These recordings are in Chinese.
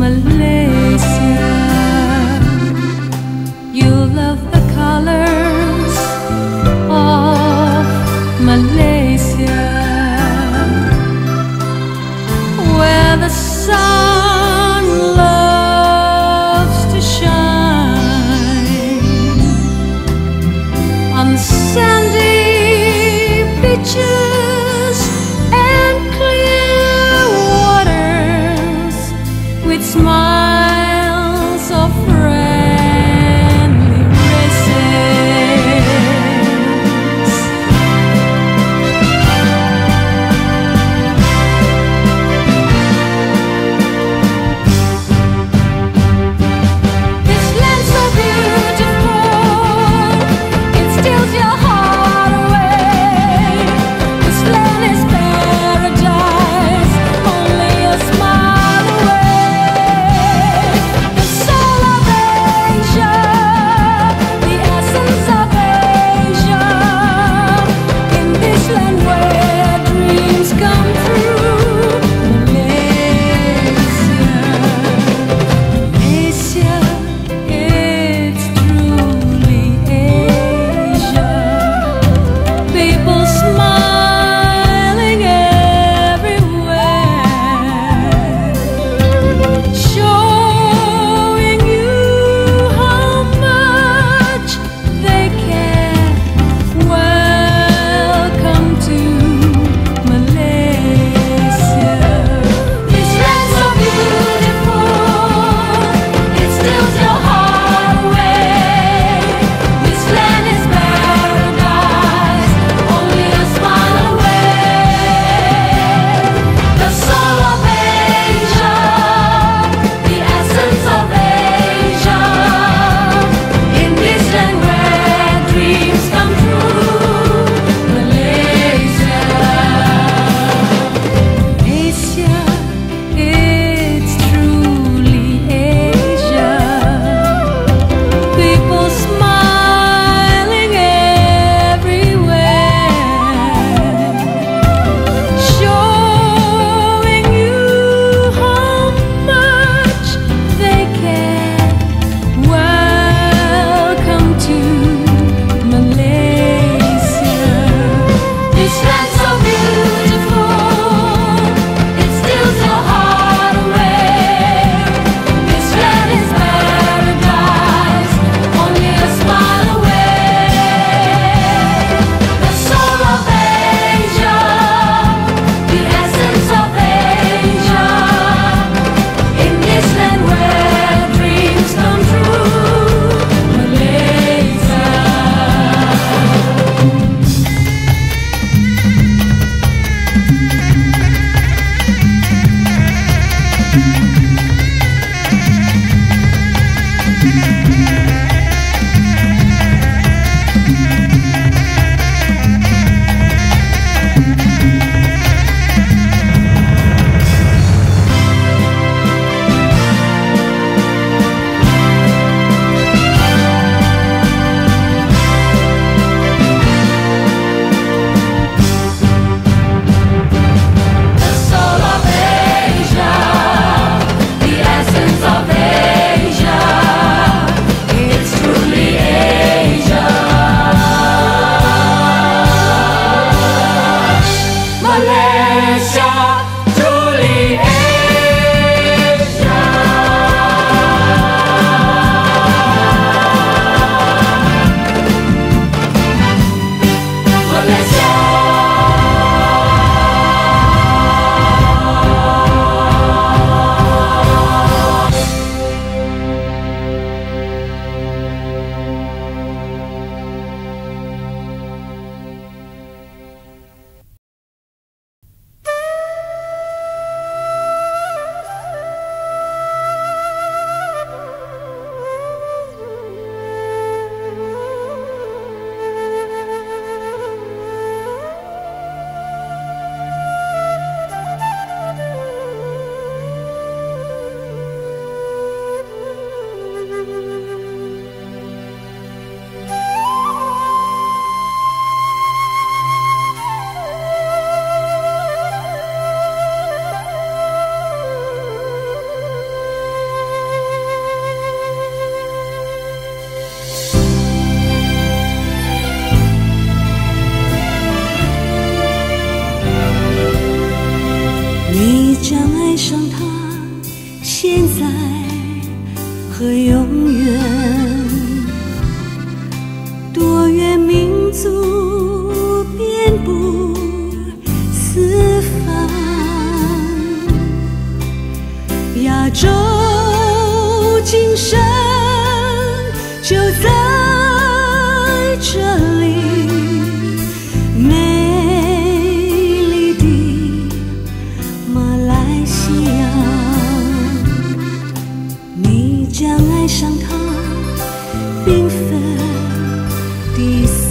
malu 你将爱上他现在和永远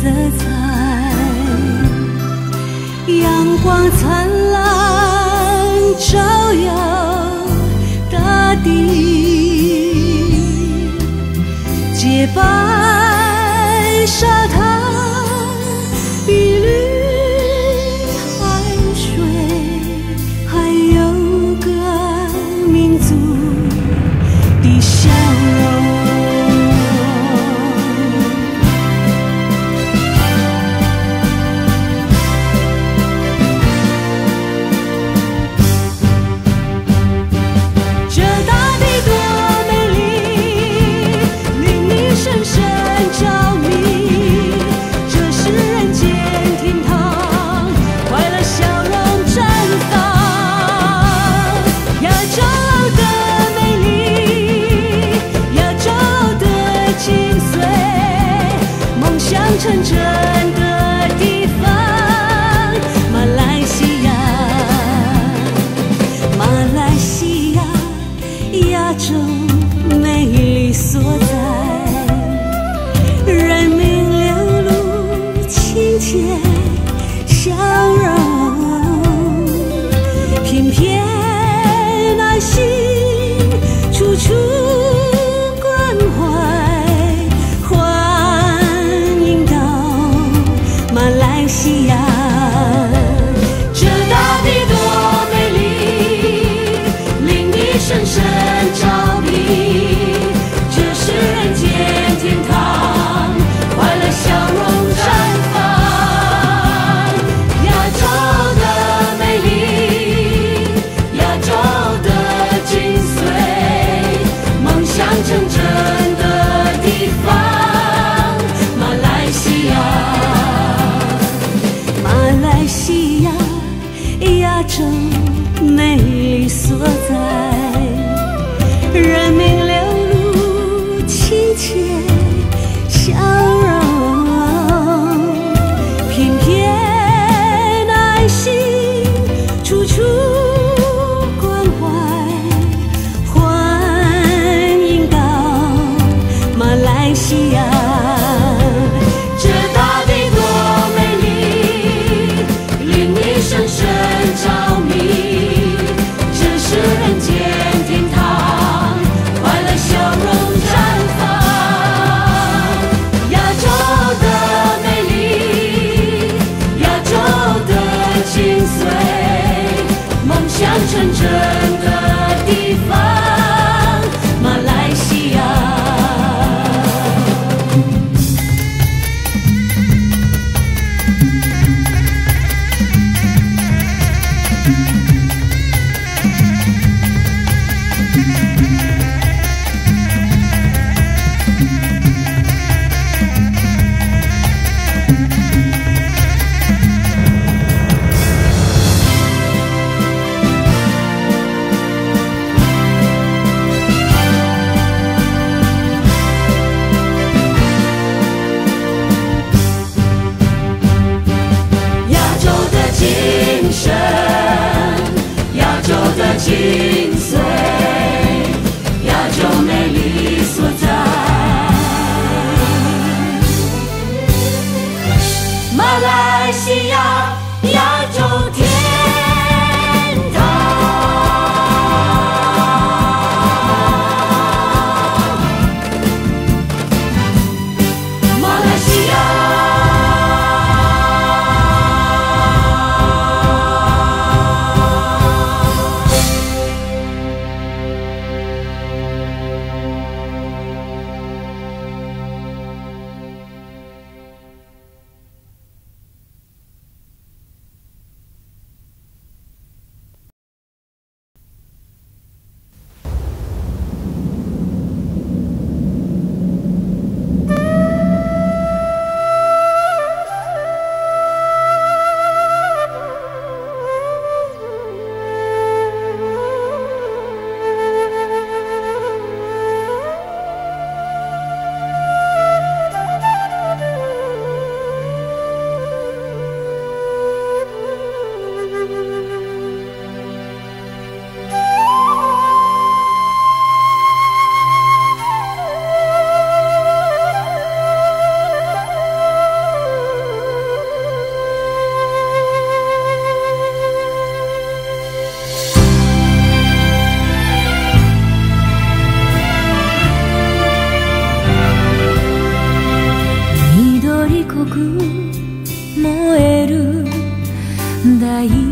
色彩阳光灿烂照耀大地洁白 You. 濃く燃える大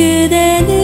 くでね